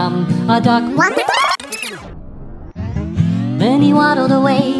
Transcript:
come a duck. Then he waddled away.